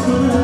قلبي قلبي يا